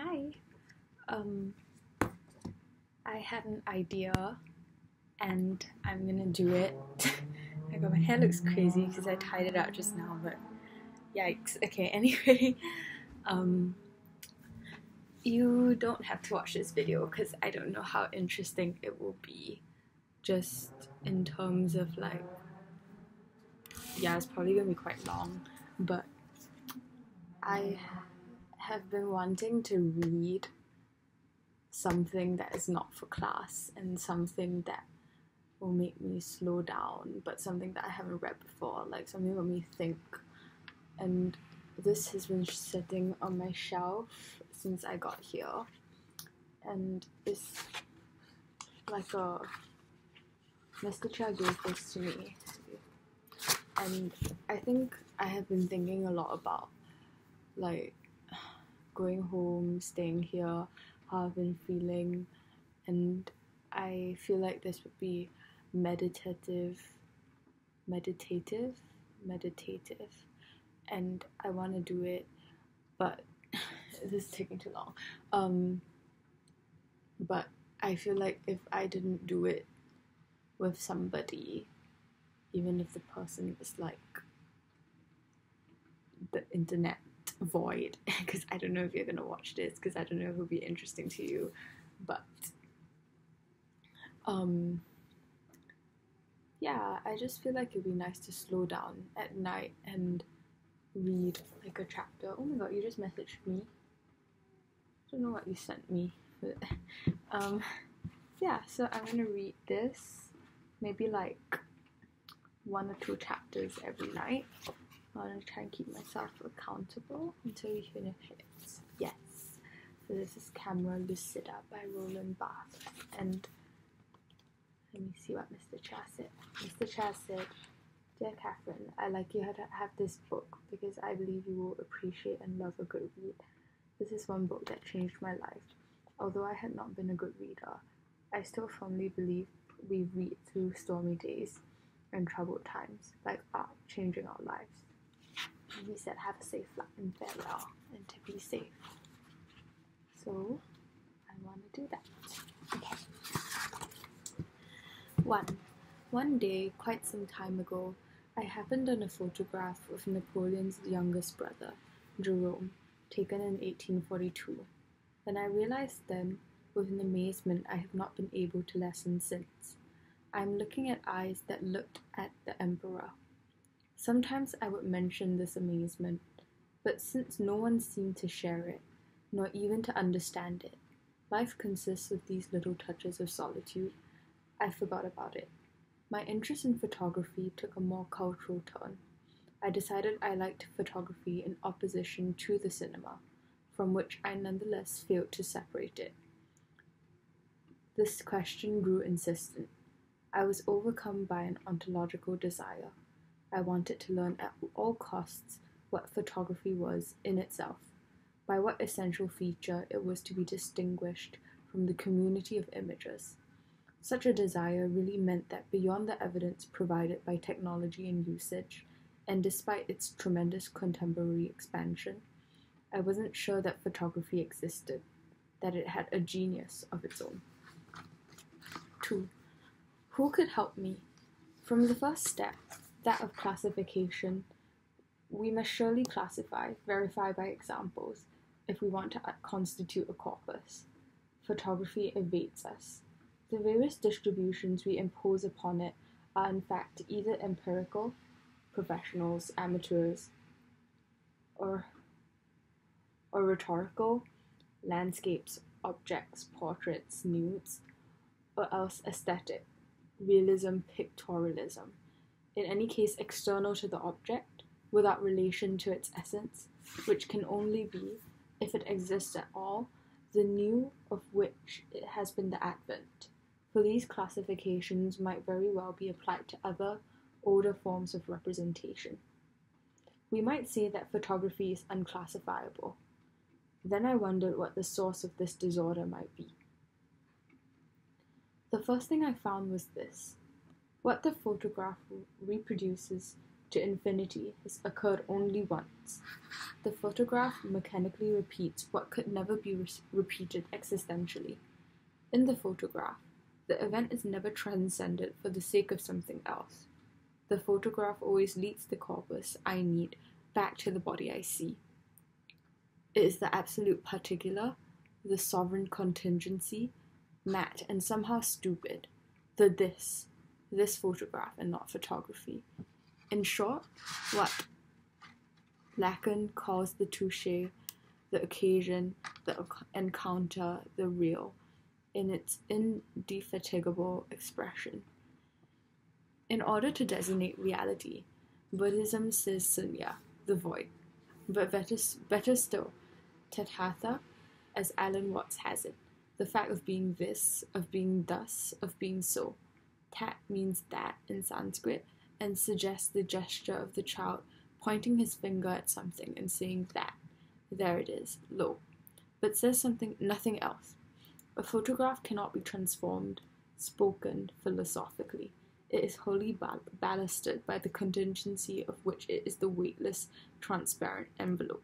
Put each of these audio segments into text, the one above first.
Hi. Um, I had an idea and I'm gonna do it. I got my hair looks crazy because I tied it out just now, but yikes. Okay, anyway, um, you don't have to watch this video because I don't know how interesting it will be. Just in terms of like, yeah, it's probably gonna be quite long, but I have been wanting to read something that is not for class and something that will make me slow down, but something that I haven't read before, like something that will make me think. And this has been sitting on my shelf since I got here, and it's like a Mr. Chia gave this to me, and I think I have been thinking a lot about like going home, staying here, how I've been feeling, and I feel like this would be meditative, meditative, meditative, and I want to do it, but this is taking too long. Um, but I feel like if I didn't do it with somebody, even if the person is like the internet void because I don't know if you're gonna watch this because I don't know if it'll be interesting to you, but um yeah, I just feel like it'd be nice to slow down at night and read like a chapter. Oh my god, you just messaged me. I don't know what you sent me. But, um yeah, so I'm gonna read this maybe like one or two chapters every night want to try and keep myself accountable until we finish it. Yes. So this is Camera Lucida by Roland Barthes. And let me see what Mr. Chia said. Mr. Chia said, Dear Catherine, I like you to have this book because I believe you will appreciate and love a good read. This is one book that changed my life. Although I had not been a good reader, I still firmly believe we read through stormy days and troubled times, like art changing our lives he said have a safe flight and farewell and to be safe. So I want to do that. Okay. One. One day, quite some time ago, I happened on a photograph of Napoleon's youngest brother, Jerome, taken in 1842. And I realized then, with an amazement I have not been able to lessen since. I am looking at eyes that looked at the emperor Sometimes I would mention this amazement, but since no one seemed to share it, nor even to understand it, life consists of these little touches of solitude, I forgot about it. My interest in photography took a more cultural turn. I decided I liked photography in opposition to the cinema, from which I nonetheless failed to separate it. This question grew insistent. I was overcome by an ontological desire. I wanted to learn at all costs what photography was in itself, by what essential feature it was to be distinguished from the community of images. Such a desire really meant that beyond the evidence provided by technology and usage, and despite its tremendous contemporary expansion, I wasn't sure that photography existed, that it had a genius of its own. 2. Who could help me? From the first step, that of classification, we must surely classify, verify by examples, if we want to constitute a corpus. Photography evades us. The various distributions we impose upon it are in fact either empirical, professionals, amateurs, or, or rhetorical, landscapes, objects, portraits, nudes, or else aesthetic, realism, pictorialism in any case external to the object, without relation to its essence, which can only be, if it exists at all, the new of which it has been the advent. For these classifications might very well be applied to other, older forms of representation. We might say that photography is unclassifiable. Then I wondered what the source of this disorder might be. The first thing I found was this what the photograph reproduces to infinity has occurred only once. The photograph mechanically repeats what could never be re- repeated existentially. In the photograph, the event is never transcended for the sake of something else. The photograph always leads the corpus I need back to the body I see. It is the absolute particular, the sovereign contingency, matte and somehow stupid, the this, this photograph and not photography. In short, what Lacan calls the touche, the occasion, the encounter, the real, in its indefatigable expression. In order to designate reality, Buddhism says sunya, the void, but better, better still, tathata, as Alan Watts has it, the fact of being this, of being thus, of being so. Tat means that in Sanskrit and suggests the gesture of the child pointing his finger at something and saying that. There it is, lo. But says something, nothing else. A photograph cannot be transformed, spoken philosophically. It is wholly ball- ballasted by the contingency of which it is the weightless, transparent envelope.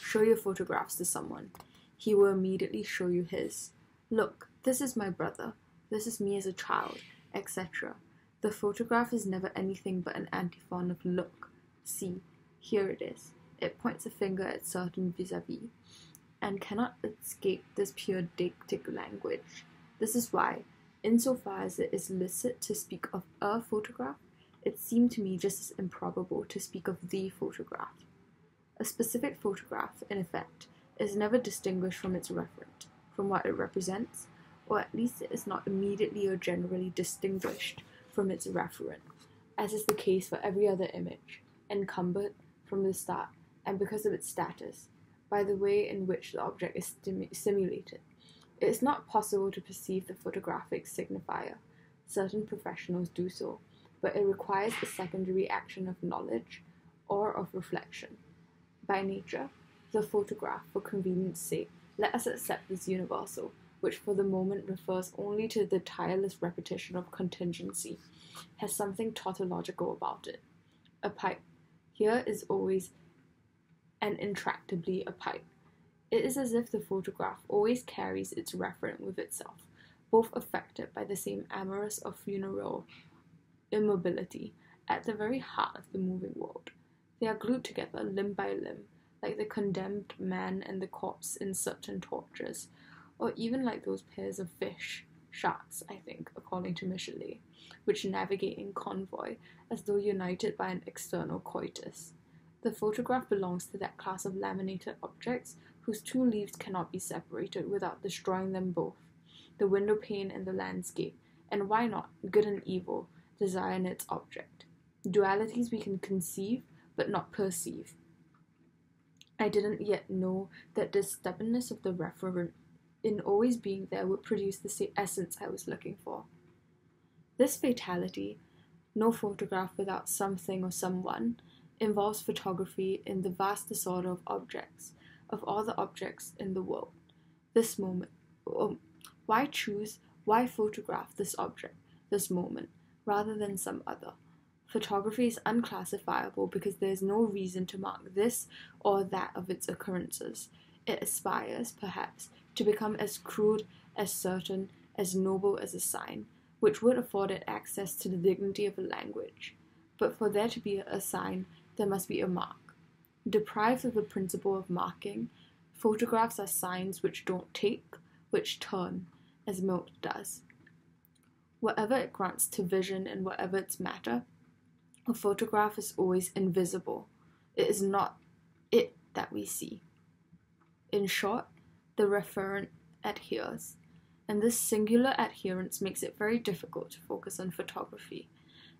Show your photographs to someone. He will immediately show you his. Look, this is my brother. This is me as a child, etc. The photograph is never anything but an antiphon of look, see, here it is. It points a finger at certain vis a vis and cannot escape this pure deictic language. This is why, insofar as it is licit to speak of a photograph, it seemed to me just as improbable to speak of the photograph. A specific photograph, in effect, is never distinguished from its referent, from what it represents, or at least it is not immediately or generally distinguished from its referent, as is the case for every other image, encumbered from the start, and because of its status, by the way in which the object is simulated. It is not possible to perceive the photographic signifier. Certain professionals do so, but it requires a secondary action of knowledge or of reflection. By nature, the photograph, for convenience sake, let us accept this universal, which for the moment refers only to the tireless repetition of contingency, has something tautological about it. A pipe. Here is always and intractably a pipe. It is as if the photograph always carries its referent with itself, both affected by the same amorous or funereal immobility at the very heart of the moving world. They are glued together limb by limb, like the condemned man and the corpse in certain tortures, or even like those pairs of fish, sharks, I think, according to Michelet, which navigate in convoy as though united by an external coitus. The photograph belongs to that class of laminated objects whose two leaves cannot be separated without destroying them both the window pane and the landscape, and why not, good and evil, desire in its object. Dualities we can conceive but not perceive. I didn't yet know that the stubbornness of the referent in always being there would produce the essence I was looking for. This fatality, no photograph without something or someone, involves photography in the vast disorder of objects, of all the objects in the world. This moment, oh, why choose, why photograph this object, this moment, rather than some other? Photography is unclassifiable because there is no reason to mark this or that of its occurrences. It aspires, perhaps, to become as crude, as certain, as noble as a sign, which would afford it access to the dignity of a language. But for there to be a sign, there must be a mark. Deprived of the principle of marking, photographs are signs which don't take, which turn, as milk does. Whatever it grants to vision and whatever its matter, a photograph is always invisible. It is not it that we see. In short, the referent adheres, and this singular adherence makes it very difficult to focus on photography.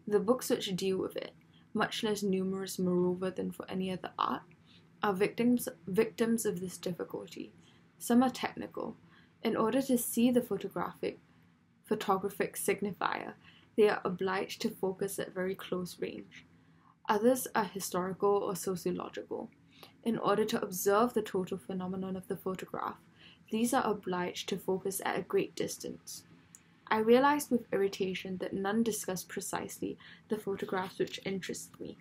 The books which deal with it, much less numerous moreover than for any other art, are victims victims of this difficulty. Some are technical. In order to see the photographic photographic signifier, they are obliged to focus at very close range. Others are historical or sociological. In order to observe the total phenomenon of the photograph, these are obliged to focus at a great distance. I realized with irritation that none discussed precisely the photographs which interest me,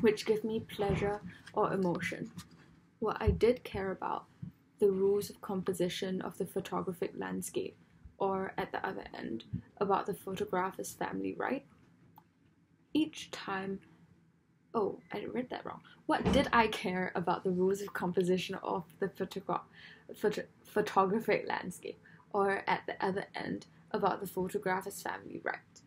which give me pleasure or emotion. What I did care about the rules of composition of the photographic landscape, or at the other end, about the photograph as family rite. Each time, oh, I read that wrong. What did I care about the rules of composition of the photogra- photo- photographic landscape, or at the other end, about the photographer's family rite?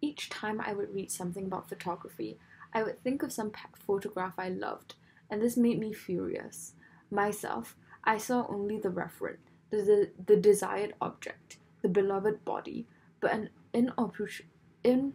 Each time I would read something about photography, I would think of some photograph I loved, and this made me furious. Myself, I saw only the referent, the, the, the desired object, the beloved body, but an inopportune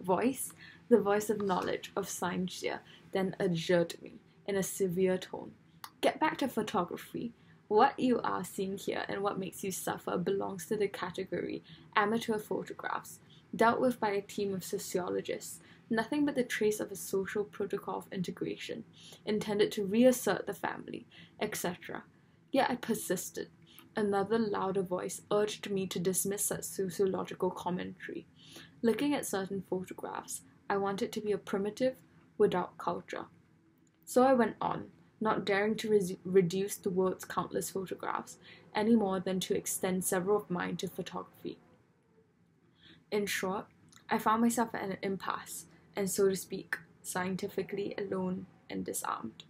voice, the voice of knowledge, of science, then adjured me in a severe tone. Get back to photography. What you are seeing here and what makes you suffer belongs to the category amateur photographs, dealt with by a team of sociologists nothing but the trace of a social protocol of integration, intended to reassert the family, etc. Yet I persisted. Another louder voice urged me to dismiss such sociological commentary. Looking at certain photographs, I wanted to be a primitive without culture. So I went on, not daring to reduce the world's countless photographs any more than to extend several of mine to photography. In short, I found myself at an impasse, and so to speak, scientifically alone and disarmed.